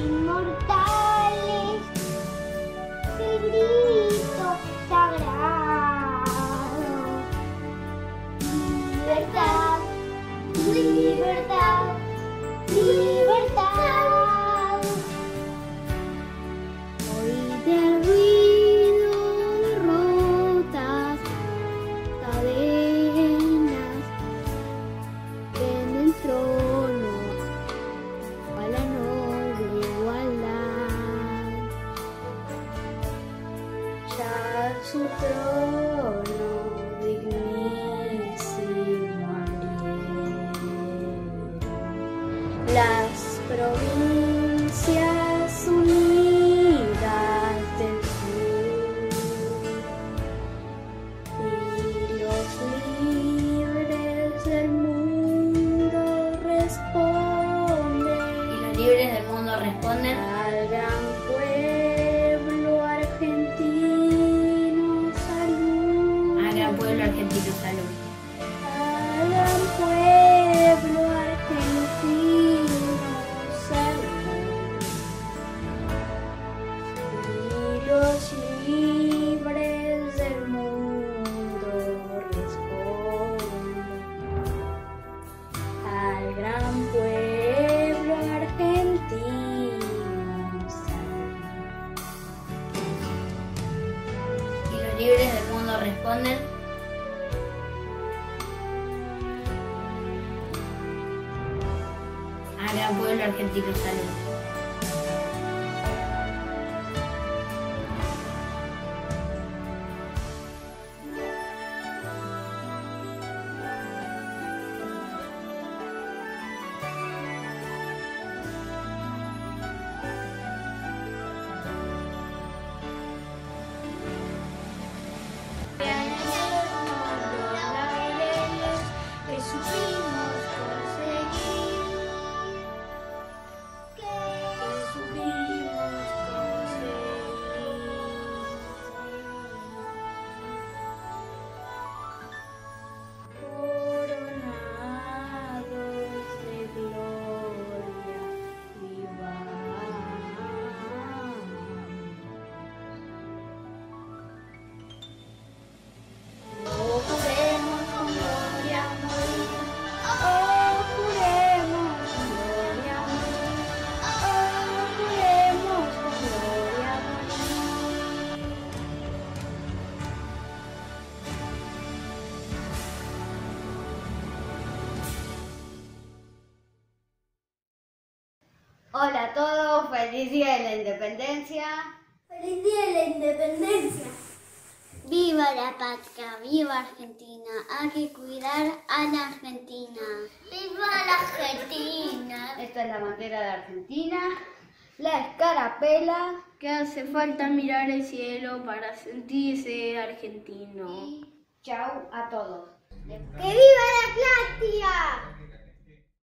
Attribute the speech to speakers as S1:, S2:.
S1: inmortales, ese grito sagrado. Libertad, libertad. trời libres del mundo responden. Gran pueblo argentino, salud.
S2: Feliz día de la independencia.
S1: ¡Feliz Día de la Independencia! ¡Viva la patria! ¡Viva Argentina! Hay que cuidar a la Argentina. ¡Viva la Argentina!
S2: Esta es la bandera de Argentina. La escarapela.
S3: que hace falta mirar el cielo para sentirse argentino.
S2: Chau a todos.
S1: ¡Que viva la patria!